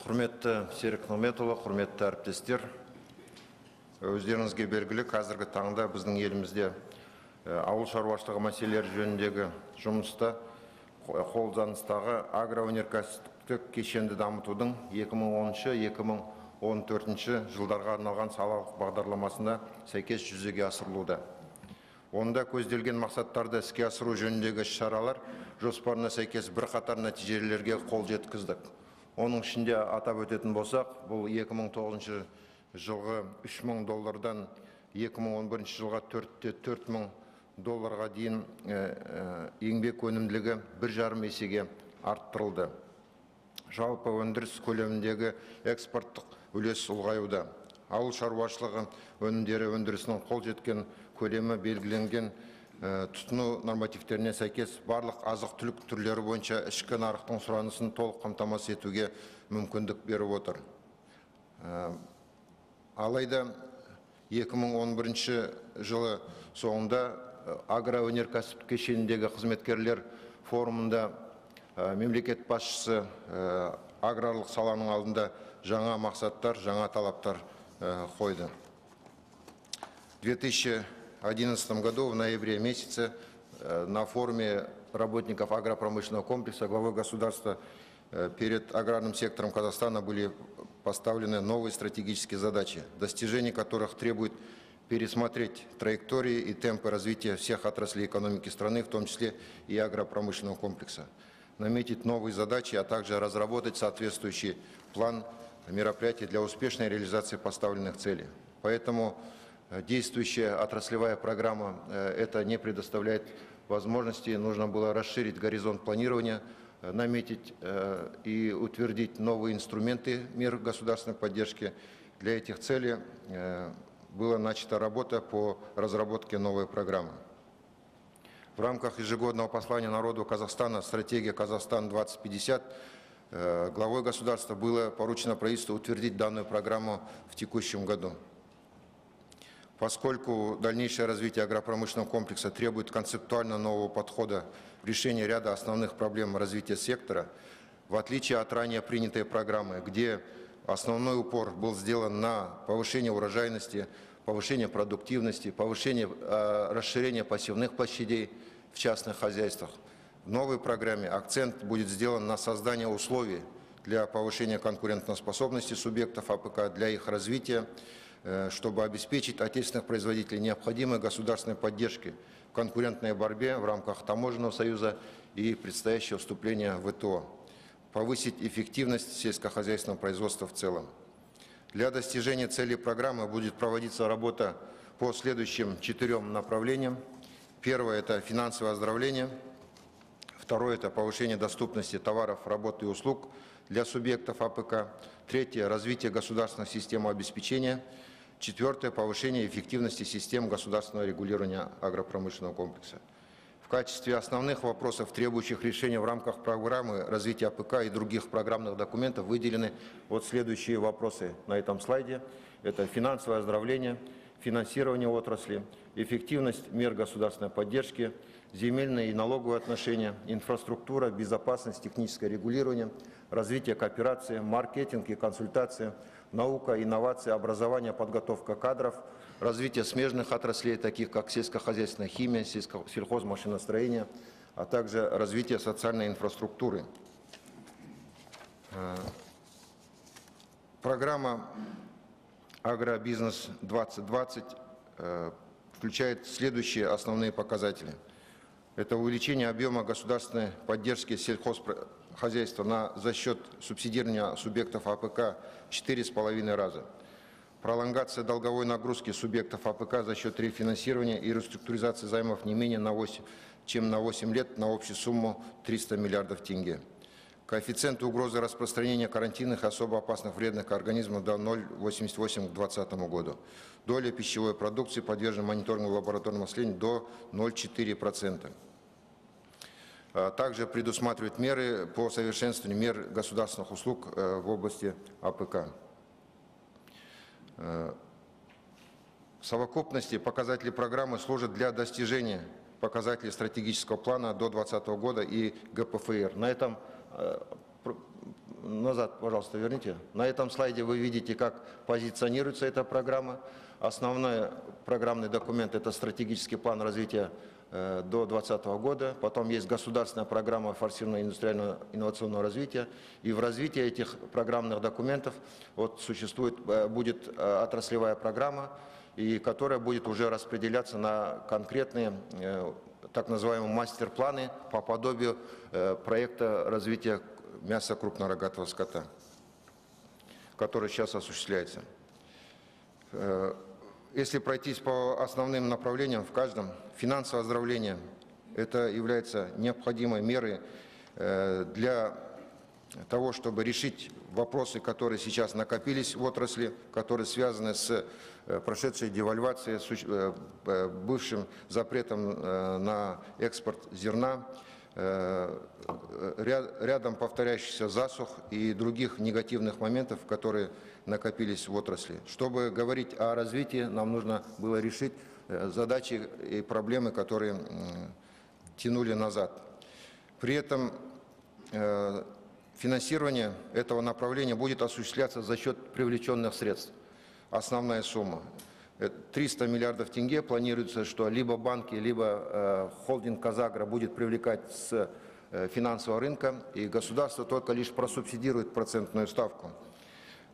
құрметті серік нұметұлы құрметті әріптестер өздеріңізге белгілі қазіргі таңда біздің елімізде ауыл шаруашылығы мәселелері жөніндегі жұмыста қо- қолданыстағы агроөнеркәсіптік кешенді дамытудың 2010-2014 жылдарға арналған салалық бағдарламасына сәйкес жүзеге асырылуда онда көзделген мақсаттарды іске асыру жөніндегі шаралар жоспарына сәйкес бірқатар нәтижелерге қол жеткіздік. Оның ішінде атап өтетін болсақ, бұл 2009 жылғы 3 мың доллардан 2011 жылға 4-те 4 мың долларға дейін еңбек өнімділігі бір жарым есеге арттырылды. Жалпы өндіріс көлеміндегі экспорттық үлес ұлғаюда. Ауыл шаруашылығы өнімдері өндірісінің қол жеткен көлемі белгіленген тұтыну нормативтеріне сәйкес барлық азық түлік түрлері бойынша ішкі нарықтың сұранысын толық қамтамасыз етуге мүмкіндік беріп отыр. Э, Алайда 2011 жылы соңында э, агроөнеркәсіп кешеніндегі қызметкерлер форумында э, мемлекет басшысы э, аграрлық саланың алдында жаңа мақсаттар, жаңа талаптар э, қойды. В 2011 году, в ноябре месяце, э, на форуме работников агропромышленного комплекса главой государства э, перед аграрным сектором Казахстана были поставлены новые стратегические задачи, достижение которых требует пересмотреть траектории и темпы развития всех отраслей экономики страны, в том числе и агропромышленного комплекса, наметить новые задачи, а также разработать соответствующий план мероприятий для успешной реализации поставленных целей. Поэтому действующая отраслевая программа э, это не предоставляет возможности, нужно было расширить горизонт планирования, э, наметить э, и утвердить новые инструменты мер государственной поддержки. Для этих целей э, была начата работа по разработке новой программы. В рамках ежегодного послания народу Казахстана «Стратегия Казахстан-2050» э, главой государства было поручено правительству утвердить данную программу в текущем году. Поскольку дальнейшее развитие агропромышленного комплекса требует концептуально нового подхода в решении ряда основных проблем развития сектора, в отличие от ранее принятой программы, где основной упор был сделан на повышение урожайности, повышение продуктивности, повышение, э, расширение посевных площадей в частных хозяйствах, в новой программе акцент будет сделан на создание условий для повышения конкурентоспособности субъектов АПК, для их развития, чтобы обеспечить отечественных производителей необходимой государственной поддержки в конкурентной борьбе в рамках Таможенного союза и предстоящего вступления в ВТО, повысить эффективность сельскохозяйственного производства в целом. Для достижения целей программы будет проводиться работа по следующим четырем направлениям. Первое – это финансовое оздоровление. Второе – это повышение доступности товаров, работ и услуг для субъектов АПК. Третье – развитие государственной системы обеспечения. Четвертое – повышение эффективности систем государственного регулирования агропромышленного комплекса. В качестве основных вопросов, требующих решения в рамках программы развития АПК и других программных документов, выделены вот следующие вопросы на этом слайде. Это финансовое оздоровление, финансирование отрасли, эффективность мер государственной поддержки, земельные и налоговые отношения, инфраструктура, безопасность, техническое регулирование, развитие кооперации, маркетинг и консультации, наука, инновации, образование, подготовка кадров, развитие смежных отраслей, таких как сельскохозяйственная химия, сельхозмашиностроение, а также развитие социальной инфраструктуры. Э, Программа «Агробизнес 2020» э, включает следующие основные показатели. Это увеличение объема государственной поддержки сельхозхозяйства на, за счет субсидирования субъектов АПК в 4,5 раза. Пролонгация долговой нагрузки субъектов АПК за счет рефинансирования и реструктуризации займов не менее на 8, чем на 8 лет на общую сумму 300 миллиардов тенге. Коэффициент угрозы распространения карантинных особо опасных вредных организмов до 0,88 к 2020 году. Доля пищевой продукции, подверженной мониторингу лабораторного исследования, до 0,4%. А Также предусматривает меры по совершенствованию мер государственных услуг э, в области АПК. Э, В совокупности показатели программы служат для достижения показателей стратегического плана до 2020 года и ГПФР. На этом назад, пожалуйста, верните. На этом слайде вы видите, как позиционируется эта программа. Основной программный документ – это стратегический план развития э, до 2020 года. Потом есть государственная программа форсированного индустриального инновационного развития. И в развитии этих программных документов вот существует, э, будет э, отраслевая программа, и которая будет уже распределяться на конкретные так называемые мастер-планы по подобию проекта развития мяса крупнорогатого скота, который сейчас осуществляется. Если пройтись по основным направлениям в каждом, финансовое оздоровление – это является необходимой мерой э, для того, чтобы решить вопросы, которые сейчас накопились в отрасли, которые связаны с э, прошедшей девальвацией, с э, бывшим запретом на экспорт зерна, рядом повторяющихся засух и других негативных моментов, которые накопились в отрасли. Чтобы говорить о развитии, нам нужно было решить э, задачи и проблемы, которые тянули назад. При этом э, финансирование этого направления будет осуществляться за счет привлеченных средств. Основная сумма 300 миллиардов тенге планируется, что либо банки, либо э, холдинг Казагра будет привлекать с финансового рынка, и государство только лишь просубсидирует процентную ставку.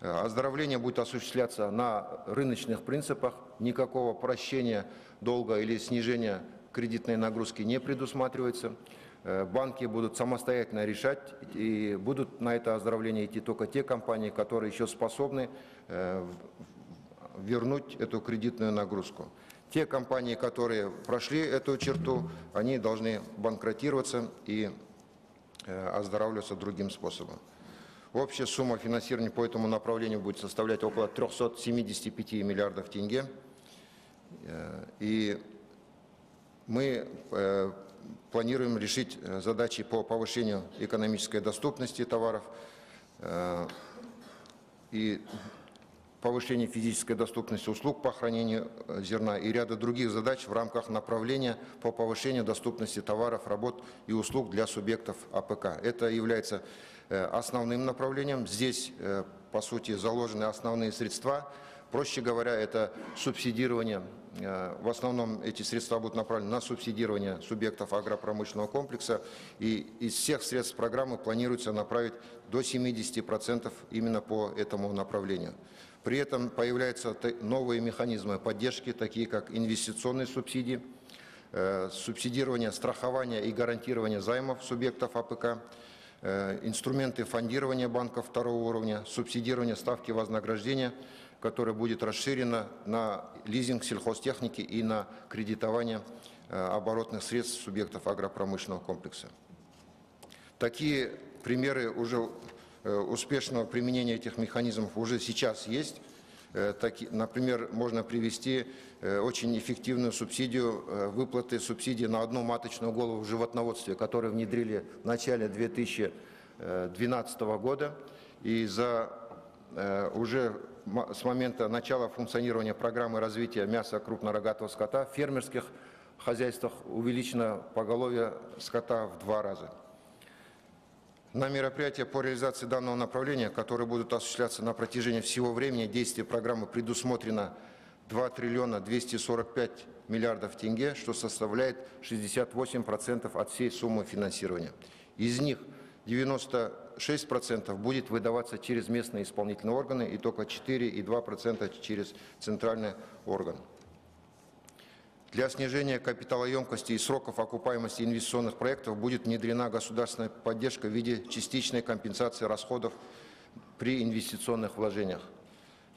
Э, оздоровление будет осуществляться на рыночных принципах, никакого прощения долга или снижения кредитной нагрузки не предусматривается. Э, банки будут самостоятельно решать и будут на это оздоровление идти только те компании, которые еще способны э, вернуть эту кредитную нагрузку. Те компании, которые прошли эту черту, они должны банкротироваться и оздоравливаться другим способом. Общая сумма финансирования по этому направлению будет составлять около 375 миллиардов тенге. Э, и мы э, планируем решить э, задачи по повышению экономической доступности товаров и повышению физической доступности услуг по хранению зерна и ряда других задач в рамках направления по повышению доступности товаров, работ и услуг для субъектов АПК. Это является Э, основным направлением. Здесь, э, по сути, заложены основные средства. Проще говоря, это субсидирование. Э, в основном эти средства будут направлены на субсидирование субъектов агропромышленного комплекса. И из всех средств программы планируется направить до 70% именно по этому направлению. При этом появляются новые механизмы поддержки, такие как инвестиционные субсидии, субсидирование, страхование и гарантирование займов субъектов АПК, Э, инструменты фондирования банков второго уровня, субсидирование ставки вознаграждения, которое будет расширено на лизинг сельхозтехники и на кредитование э, оборотных средств субъектов агропромышленного комплекса. Такие примеры уже э, успешного применения этих механизмов уже сейчас есть. Например, можно привести очень эффективную субсидию, выплаты субсидий на одну маточную голову в животноводстве, которую внедрили в начале 2012 года. И за уже с момента начала функционирования программы развития мяса крупнорогатого скота в фермерских хозяйствах увеличено поголовье скота в два раза. На мероприятия по реализации данного направления, которые будут осуществляться на протяжении всего времени действия программы, предусмотрено 2 триллиона 245 миллиардов тенге, что составляет 68% от всей суммы финансирования. Из них 96% будет выдаваться через местные исполнительные органы и только 4,2% через центральный орган. Для снижения капиталоемкости и сроков окупаемости инвестиционных проектов будет внедрена государственная поддержка в виде частичной компенсации расходов при инвестиционных вложениях.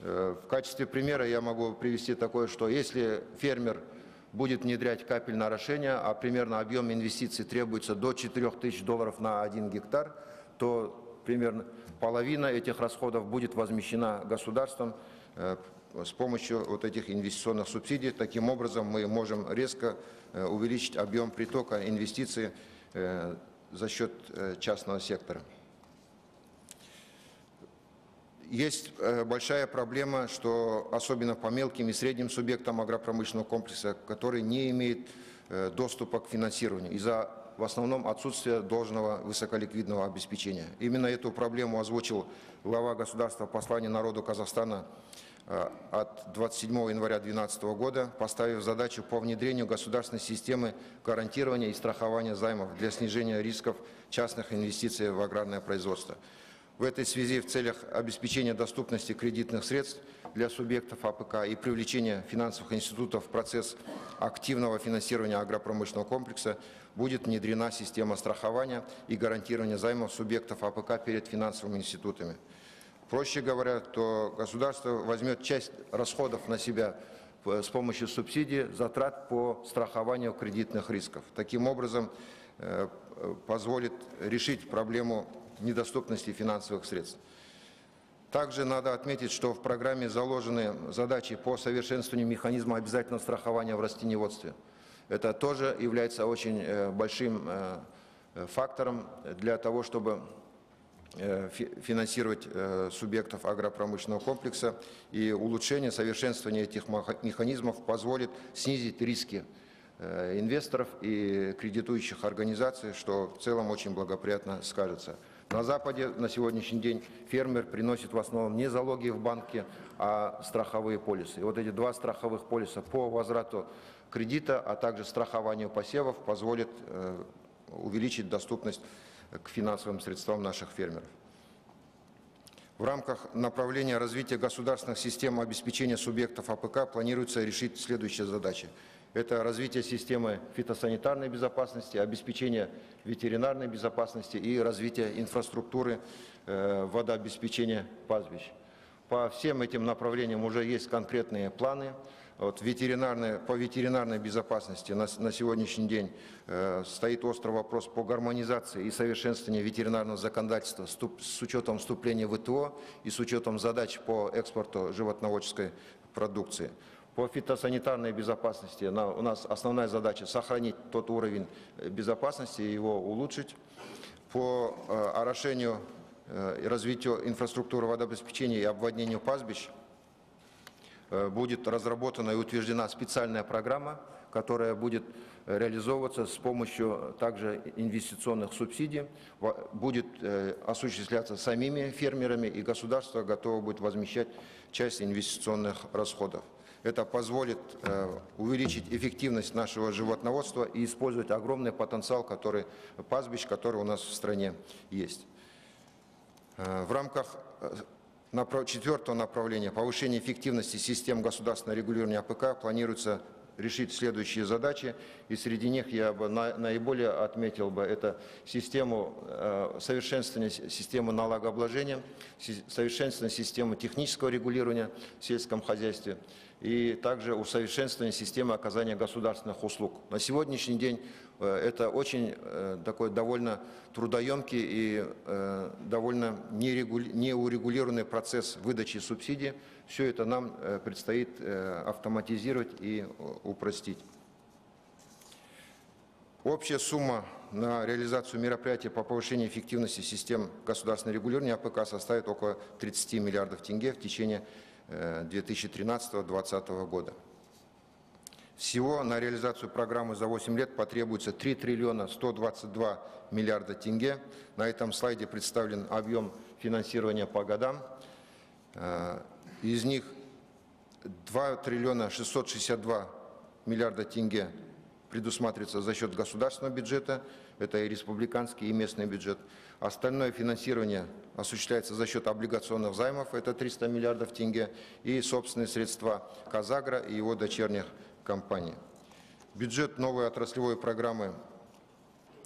Э, в качестве примера я могу привести такое, что если фермер будет внедрять капельное орошение, а примерно объем инвестиций требуется до 4 тысяч долларов на 1 гектар, то примерно половина этих расходов будет возмещена государством э, с помощью вот этих инвестиционных субсидий. Таким образом, мы можем резко э, увеличить объем притока инвестиций э, за счет частного сектора. Есть большая проблема, что особенно по мелким и средним субъектам агропромышленного комплекса, которые не имеют доступа к финансированию из-за в основном отсутствие должного высоколиквидного обеспечения. Именно эту проблему озвучил глава государства в народу Казахстана э, от 27 января 2012 года, поставив задачу по внедрению государственной системы гарантирования и страхования займов для снижения рисков частных инвестиций в аграрное производство. В этой связи в целях обеспечения доступности кредитных средств для субъектов АПК и привлечения финансовых институтов в процесс активного финансирования агропромышленного комплекса будет внедрена система страхования и гарантирования займов субъектов АПК перед финансовыми институтами. Проще говоря, то государство возьмет часть расходов на себя с помощью субсидий, затрат по страхованию кредитных рисков. Таким образом, э, позволит решить проблему недоступности финансовых средств. Также надо отметить, что в программе заложены задачи по совершенствованию механизма обязательного страхования в растениеводстве. Это тоже является очень э, большим э, фактором для того, чтобы э, финансировать субъектов агропромышленного комплекса. И улучшение, совершенствование этих механизмов позволит снизить риски инвесторов и кредитующих организаций, что в целом очень благоприятно скажется. На Западе на сегодняшний день фермер приносит в основном не залоги в банке, а страховые полисы. И вот эти два страховых полиса по возврату кредита, а также страхованию посевов позволят э, увеличить доступность к финансовым средствам наших фермеров. В рамках направления развития государственных систем обеспечения субъектов АПК планируется решить следующие задачи. Это развитие системы фитосанитарной безопасности, обеспечение ветеринарной безопасности и развитие инфраструктуры э, водообеспечения пастбищ. По всем этим направлениям уже есть конкретные планы. Вот ветеринарной, по ветеринарной безопасности на, на сегодняшний день э, стоит острый вопрос по гармонизации и совершенствованию ветеринарного законодательства ступ, с учетом вступления в ВТО и с учетом задач по экспорту животноводческой продукции. По фитосанитарной безопасности у нас основная задача сохранить тот уровень э, безопасности и его улучшить. По э, орошению э, и развитию инфраструктуры водообеспечения и обводнению пастбищ будет разработана и утверждена специальная программа, которая будет реализовываться с помощью также инвестиционных субсидий, будет осуществляться самими фермерами, и государство готово будет возмещать часть инвестиционных расходов. Это позволит э, увеличить эффективность нашего животноводства и использовать огромный потенциал который, пастбищ, который у нас в стране есть. Э, в рамках э, четвертого направления повышения эффективности систем государственного регулирования АПК планируется решить следующие задачи, и среди них я бы наиболее отметил бы это систему э, совершенствования системы налогообложения, совершенствование системы технического регулирования в сельском хозяйстве и также усовершенствование системы оказания государственных услуг. На сегодняшний день это очень э, такой довольно трудоемкий и довольно неурегулированный процесс выдачи субсидий, все это нам э, предстоит э, автоматизировать и э, упростить. Общая сумма на реализацию мероприятий по повышению эффективности систем государственного регулирования АПК составит около 30 миллиардов тенге в течение 2013-2020 года. Всего на реализацию программы за 8 лет потребуется 3 триллиона 122 миллиарда тенге. На этом слайде представлен объем финансирования по годам. Из них 2 триллиона 662 миллиарда тенге предусматривается за счет государственного бюджета, это и республиканский, и местный бюджет. Остальное финансирование осуществляется за счет облигационных займов, это 300 миллиардов тенге, и собственные средства Казагра и его дочерних компаний. Бюджет новой отраслевой программы,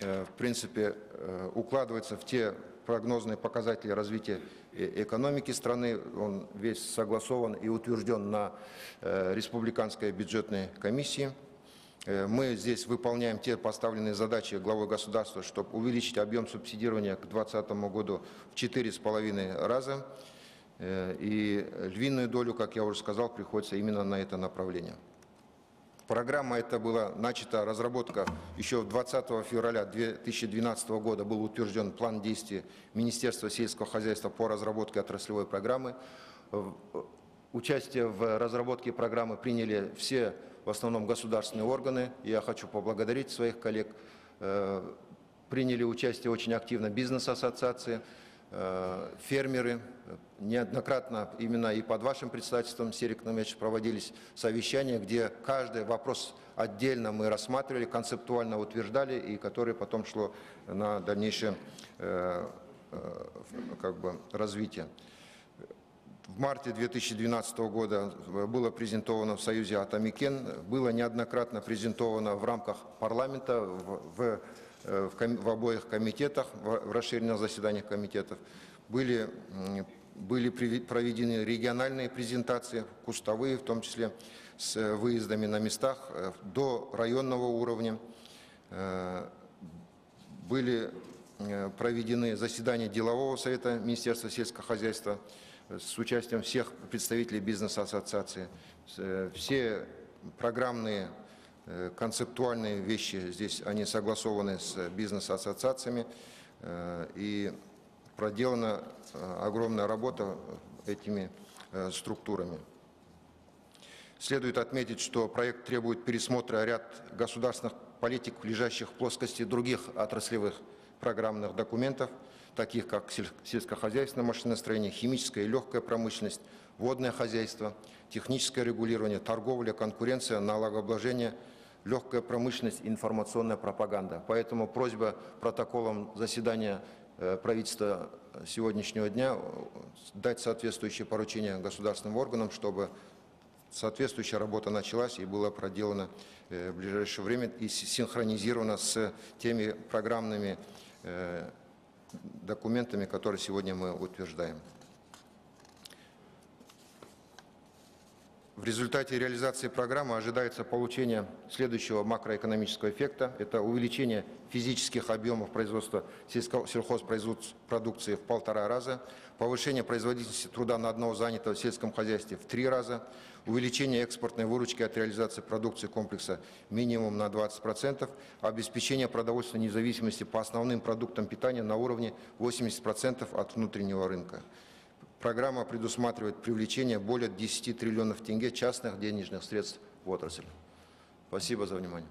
э, в принципе, э, укладывается в те прогнозные показатели развития экономики страны. Он весь согласован и утвержден на э, республиканской бюджетной комиссии. Э, мы здесь выполняем те поставленные задачи главой государства, чтобы увеличить объем субсидирования к 2020 году в 4,5 раза. Э, и львиную долю, как я уже сказал, приходится именно на это направление. Программа эта была начата, разработка еще 20 февраля 2012 года был утвержден план действий Министерства сельского хозяйства по разработке отраслевой программы. Участие в разработке программы приняли все, в основном, государственные органы. Я хочу поблагодарить своих коллег э, приняли участие очень активно бизнес-ассоциации, э, фермеры. Неоднократно именно и под вашим председательством, Серик Намедович, проводились совещания, где каждый вопрос отдельно мы рассматривали, концептуально утверждали, и которое потом шло на дальнейшее э, э, как бы, развитие. В марте 2012 года было презентовано в Союзе Атамекен, было неоднократно презентовано в рамках парламента, в, в, э, в, обоих комитетах, в расширенных заседаниях комитетов. Были, были проведены региональные презентации, кустовые, в том числе с выездами на местах э, до районного уровня. Э, были проведены заседания делового совета Министерства сельского хозяйства, с участием всех представителей бизнес-ассоциации. Э, все программные э, концептуальные вещи здесь, они согласованы с бизнес-ассоциациями. Э, и проделана огромная работа этими структурами. Следует отметить, что проект требует пересмотра ряд государственных политик, лежащих в плоскости других отраслевых программных документов – таких как сельскохозяйственное машиностроение, химическая и легкая промышленность, водное хозяйство, техническое регулирование, торговля, конкуренция, налогообложение, легкая промышленность, информационная пропаганда. Поэтому просьба протоколом заседания э, правительства сегодняшнего дня э, дать соответствующее поручение государственным органам, чтобы соответствующая работа началась и была проделана э, в ближайшее время и синхронизирована с теми программными документами, которые сегодня мы утверждаем. В результате реализации программы ожидается получение следующего макроэкономического эффекта. Это увеличение физических объемов производства сельхозпродукции в полтора раза, повышение производительности труда на одного занятого в сельском хозяйстве в три раза, увеличение экспортной выручки от реализации продукции комплекса минимум на 20%, обеспечение продовольственной независимости по основным продуктам питания на уровне 80% от внутреннего рынка. Программа предусматривает привлечение более 10 триллионов тенге частных денежных средств в отрасль. Спасибо за внимание.